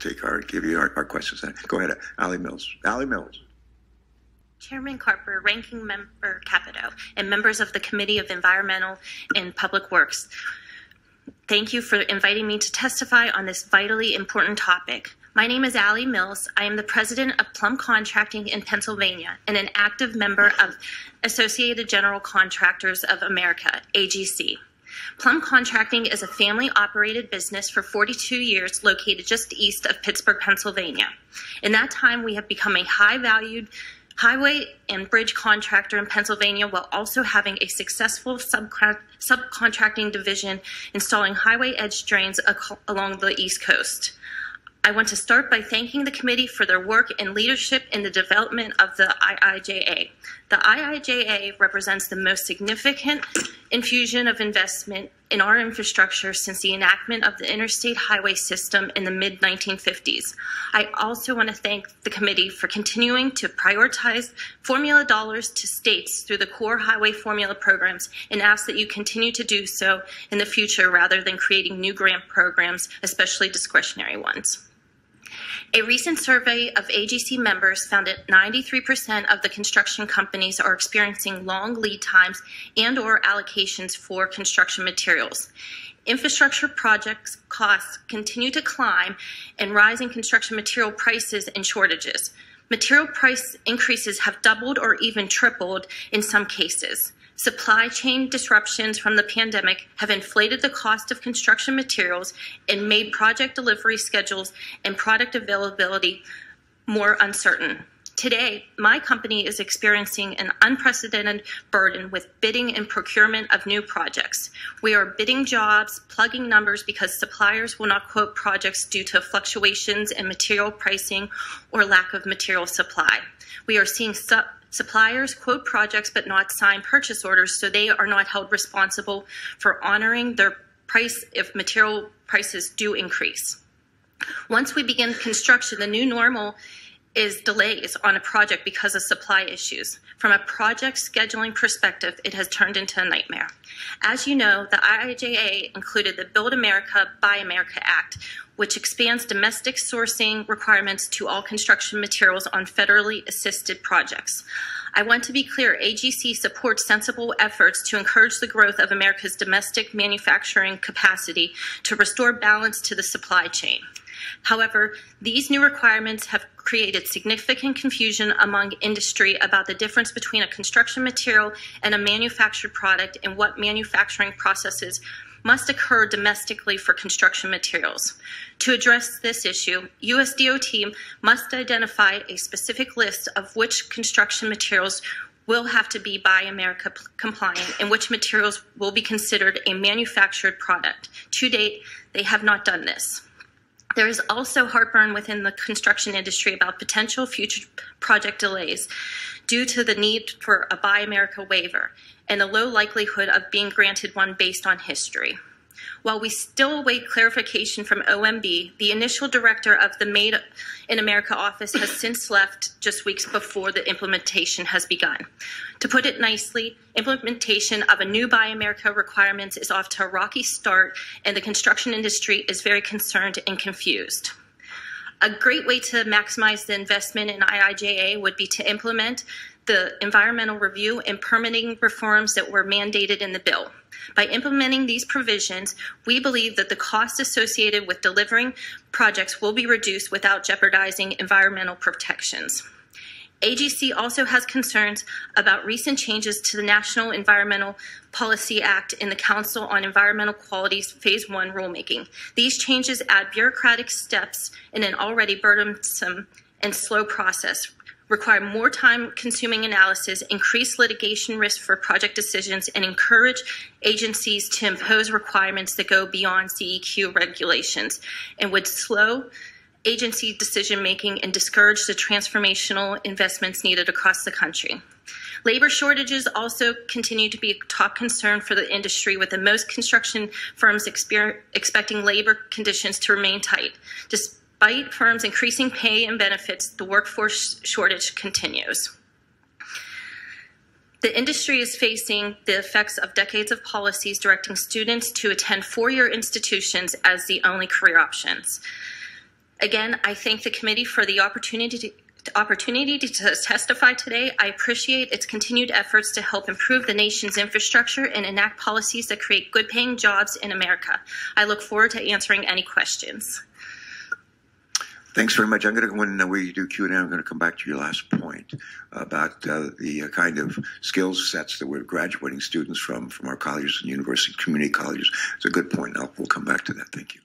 take our, give you our, our questions. Go ahead, Ali Mills. Ali Mills. Chairman Carper, Ranking Member Capito, and members of the Committee of Environmental and Public Works. Thank you for inviting me to testify on this vitally important topic. My name is Ali Mills. I am the president of Plum Contracting in Pennsylvania and an active member of Associated General Contractors of America, AGC. Plum Contracting is a family operated business for 42 years located just east of Pittsburgh, Pennsylvania. In that time, we have become a high valued highway and bridge contractor in Pennsylvania while also having a successful subcontracting division installing highway edge drains along the East Coast. I want to start by thanking the committee for their work and leadership in the development of the IIJA. The IIJA represents the most significant infusion of investment in our infrastructure since the enactment of the interstate highway system in the mid 1950s. I also want to thank the committee for continuing to prioritize formula dollars to states through the core highway formula programs and ask that you continue to do so in the future rather than creating new grant programs, especially discretionary ones. A recent survey of AGC members found that 93% of the construction companies are experiencing long lead times and or allocations for construction materials. Infrastructure projects costs continue to climb and rising construction material prices and shortages. Material price increases have doubled or even tripled in some cases. Supply chain disruptions from the pandemic have inflated the cost of construction materials and made project delivery schedules and product availability more uncertain. Today, my company is experiencing an unprecedented burden with bidding and procurement of new projects. We are bidding jobs, plugging numbers because suppliers will not quote projects due to fluctuations in material pricing or lack of material supply. We are seeing Suppliers quote projects but not sign purchase orders, so they are not held responsible for honoring their price if material prices do increase. Once we begin construction, the new normal is delays on a project because of supply issues. From a project scheduling perspective, it has turned into a nightmare. As you know, the IIJA included the Build America, Buy America Act, which expands domestic sourcing requirements to all construction materials on federally assisted projects. I want to be clear, AGC supports sensible efforts to encourage the growth of America's domestic manufacturing capacity to restore balance to the supply chain. However, these new requirements have created significant confusion among industry about the difference between a construction material and a manufactured product and what manufacturing processes must occur domestically for construction materials. To address this issue, USDOT must identify a specific list of which construction materials will have to be Buy America compliant and which materials will be considered a manufactured product. To date, they have not done this. There is also heartburn within the construction industry about potential future project delays due to the need for a Buy America waiver and the low likelihood of being granted one based on history. While we still await clarification from OMB, the initial director of the Made in America office has since left just weeks before the implementation has begun. To put it nicely, implementation of a new Buy America requirements is off to a rocky start, and the construction industry is very concerned and confused. A great way to maximize the investment in IIJA would be to implement the environmental review and permitting reforms that were mandated in the bill. By implementing these provisions, we believe that the costs associated with delivering projects will be reduced without jeopardizing environmental protections. AGC also has concerns about recent changes to the National Environmental Policy Act in the Council on Environmental Quality's Phase 1 rulemaking. These changes add bureaucratic steps in an already burdensome and slow process, require more time consuming analysis, increase litigation risk for project decisions, and encourage agencies to impose requirements that go beyond CEQ regulations and would slow agency decision making and discourage the transformational investments needed across the country. Labor shortages also continue to be a top concern for the industry, with the most construction firms expecting labor conditions to remain tight. Despite firms increasing pay and benefits, the workforce shortage continues. The industry is facing the effects of decades of policies directing students to attend four year institutions as the only career options. Again, I thank the committee for the opportunity to opportunity to testify today. I appreciate its continued efforts to help improve the nation's infrastructure and enact policies that create good paying jobs in America. I look forward to answering any questions. Thanks very much. I'm going to, when we do Q&A, I'm going to come back to your last point about uh, the kind of skills sets that we're graduating students from, from our colleges and university community colleges. It's a good point. I'll, we'll come back to that. Thank you.